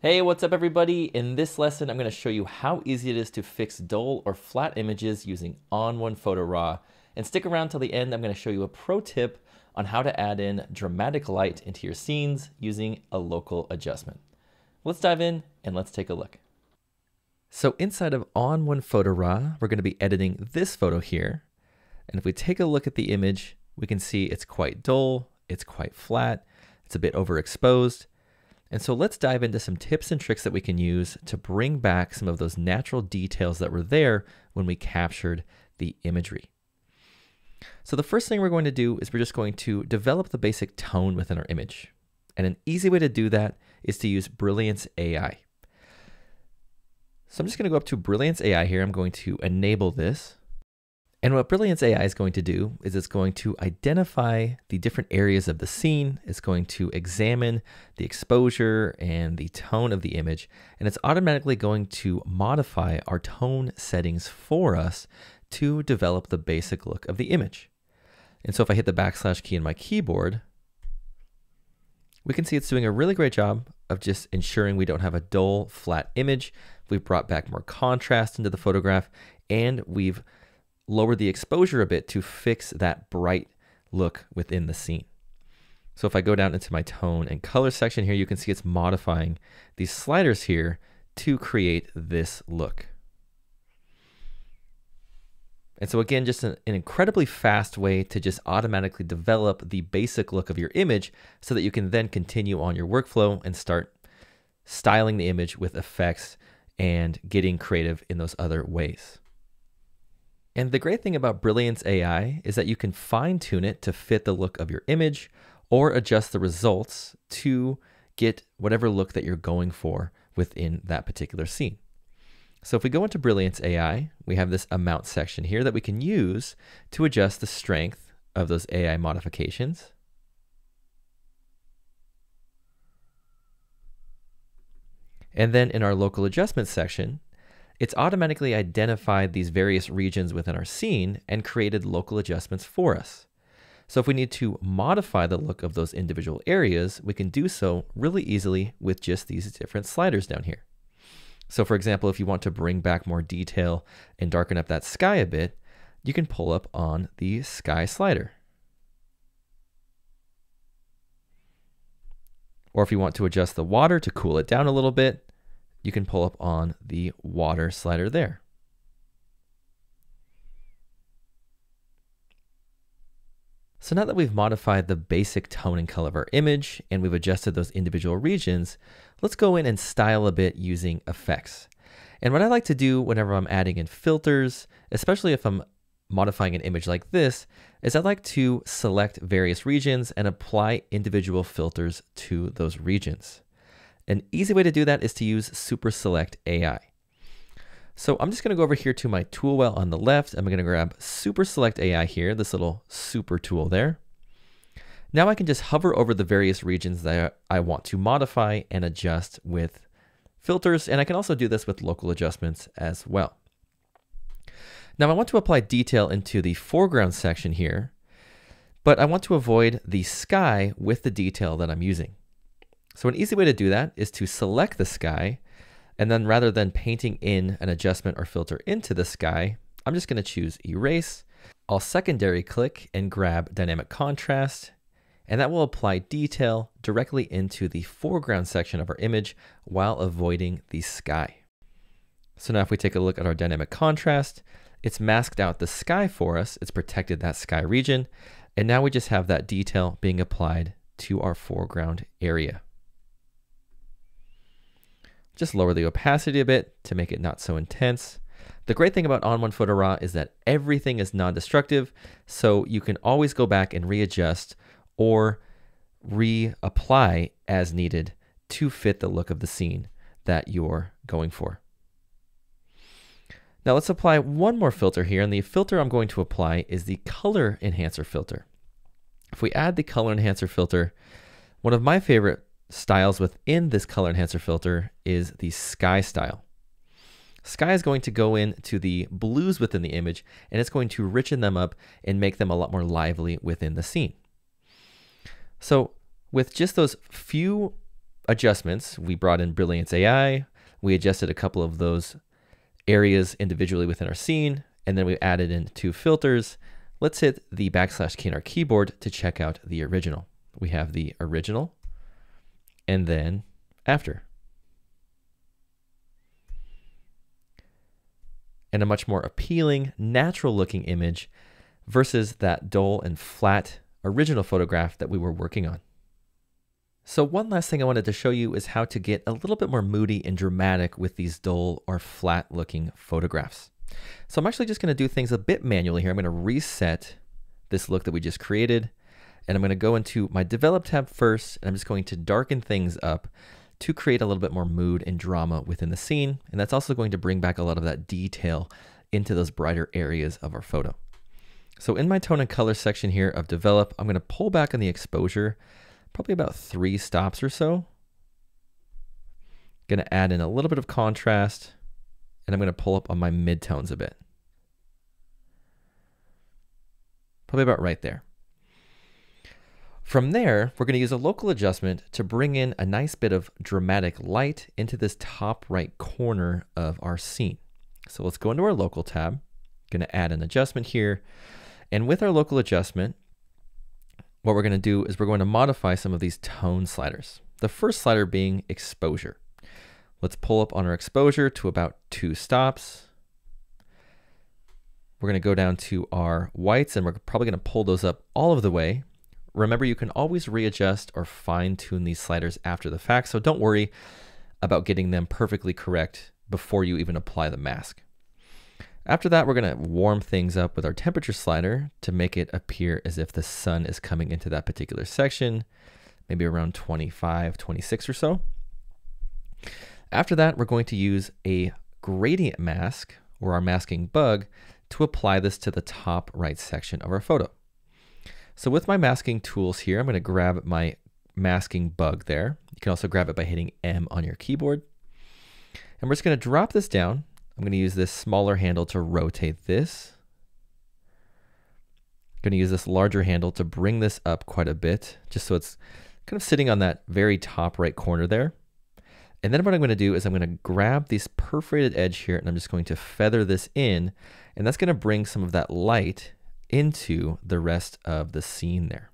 Hey, what's up everybody? In this lesson, I'm going to show you how easy it is to fix dull or flat images using ON1 Photo Raw. And stick around till the end, I'm going to show you a pro tip on how to add in dramatic light into your scenes using a local adjustment. Let's dive in and let's take a look. So inside of ON1 Photo Raw, we're going to be editing this photo here. And if we take a look at the image, we can see it's quite dull, it's quite flat, it's a bit overexposed, and so let's dive into some tips and tricks that we can use to bring back some of those natural details that were there when we captured the imagery. So the first thing we're going to do is we're just going to develop the basic tone within our image. And an easy way to do that is to use Brilliance AI. So I'm just going to go up to Brilliance AI here. I'm going to enable this. And what Brilliance AI is going to do is it's going to identify the different areas of the scene. It's going to examine the exposure and the tone of the image. And it's automatically going to modify our tone settings for us to develop the basic look of the image. And so if I hit the backslash key in my keyboard, we can see it's doing a really great job of just ensuring we don't have a dull, flat image. We've brought back more contrast into the photograph and we've lower the exposure a bit to fix that bright look within the scene. So if I go down into my tone and color section here, you can see it's modifying these sliders here to create this look. And so again, just an, an, incredibly fast way to just automatically develop the basic look of your image so that you can then continue on your workflow and start styling the image with effects and getting creative in those other ways. And the great thing about Brilliance AI is that you can fine tune it to fit the look of your image or adjust the results to get whatever look that you're going for within that particular scene. So if we go into Brilliance AI, we have this amount section here that we can use to adjust the strength of those AI modifications. And then in our local adjustment section, it's automatically identified these various regions within our scene and created local adjustments for us. So if we need to modify the look of those individual areas, we can do so really easily with just these different sliders down here. So for example, if you want to bring back more detail and darken up that sky a bit, you can pull up on the sky slider. Or if you want to adjust the water to cool it down a little bit, you can pull up on the water slider there. So now that we've modified the basic tone and color of our image and we've adjusted those individual regions, let's go in and style a bit using effects. And what I like to do whenever I'm adding in filters, especially if I'm modifying an image like this, is I like to select various regions and apply individual filters to those regions. An easy way to do that is to use Super Select AI. So I'm just going to go over here to my tool well on the left. I'm going to grab Super Select AI here, this little super tool there. Now I can just hover over the various regions that I want to modify and adjust with filters, and I can also do this with local adjustments as well. Now I want to apply detail into the foreground section here, but I want to avoid the sky with the detail that I'm using. So an easy way to do that is to select the sky, and then rather than painting in an adjustment or filter into the sky, I'm just gonna choose Erase. I'll secondary click and grab Dynamic Contrast, and that will apply detail directly into the foreground section of our image while avoiding the sky. So now if we take a look at our Dynamic Contrast, it's masked out the sky for us, it's protected that sky region, and now we just have that detail being applied to our foreground area. Just lower the opacity a bit to make it not so intense. The great thing about ON1 Photo Raw is that everything is non-destructive, so you can always go back and readjust or reapply as needed to fit the look of the scene that you're going for. Now let's apply one more filter here, and the filter I'm going to apply is the Color Enhancer filter. If we add the Color Enhancer filter, one of my favorite styles within this color enhancer filter is the sky style. Sky is going to go into the blues within the image and it's going to richen them up and make them a lot more lively within the scene. So with just those few adjustments. We brought in Brilliance AI. We adjusted a couple of those areas individually within our scene, and then we added in two filters. Let's hit the backslash key on our keyboard to check out the original. We have the original and then after. And a much more appealing, natural looking image versus that dull and flat original photograph that we were working on. So one last thing I wanted to show you is how to get a little bit more moody and dramatic with these dull or flat looking photographs. So I'm actually just going to do things a bit manually here. I'm going to reset this look that we just created and I'm going to go into my develop tab first and I'm just going to darken things up to create a little bit more mood and drama within the scene. And that's also going to bring back a lot of that detail into those brighter areas of our photo. So in my tone and color section here of develop, I'm going to pull back on the exposure probably about three stops or so. Going to add in a little bit of contrast, and I'm going to pull up on my midtones a bit. Probably about right there. From there, we're going to use a local adjustment to bring in a nice bit of dramatic light into this top right corner of our scene. So let's go into our local tab. Going to add an adjustment here. And with our local adjustment, what we're going to do is we're going to modify some of these tone sliders. The first slider being exposure. Let's pull up on our exposure to about two stops. We're going to go down to our whites and we're probably going to pull those up all of the way. Remember, you can always readjust or fine tune these sliders after the fact, so don't worry about getting them perfectly correct before you even apply the mask. After that, we're going to warm things up with our temperature slider to make it appear as if the sun is coming into that particular section, maybe around 25, 26 or so. After that, we're going to use a gradient mask or our masking bug to apply this to the top right section of our photo. So with my masking tools here, I'm going to grab my masking bug there. You can also grab it by hitting M on your keyboard. And we're just going to drop this down I'm going to use this smaller handle to rotate this. I'm going to use this larger handle to bring this up quite a bit, just so it's kind of sitting on that very top right corner there. And then what I'm going to do is I'm going to grab this perforated edge here and I'm just going to feather this in and that's going to bring some of that light into the rest of the scene there.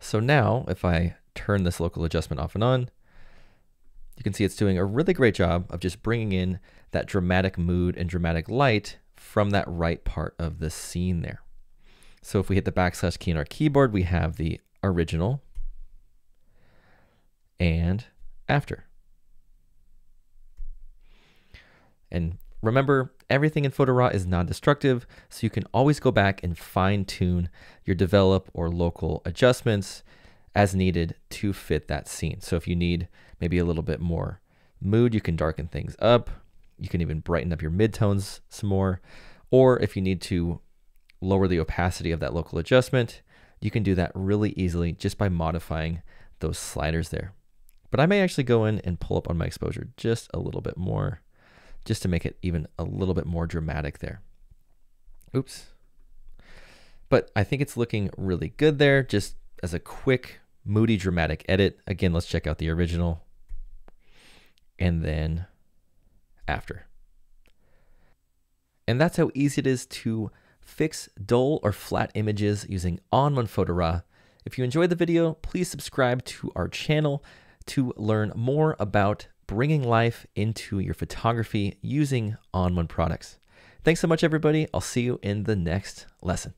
So now if I turn this local adjustment off and on, you can see it's doing a really great job of just bringing in that dramatic mood and dramatic light from that right part of the scene there. So if we hit the backslash key on our keyboard, we have the original and after. And remember, everything in Photo Raw is non-destructive, so you can always go back and fine tune your develop or local adjustments as needed to fit that scene. So if you need maybe a little bit more mood, you can darken things up. You can even brighten up your midtones some more. Or if you need to lower the opacity of that local adjustment, you can do that really easily just by modifying those sliders there. But I may actually go in and pull up on my exposure just a little bit more, just to make it even a little bit more dramatic there. Oops. But I think it's looking really good there, just as a quick moody dramatic edit. Again, let's check out the original and then after. And that's how easy it is to fix dull or flat images using ON1 Photo Raw. If you enjoyed the video, please subscribe to our channel to learn more about bringing life into your photography using ON1 products. Thanks so much, everybody. I'll see you in the next lesson.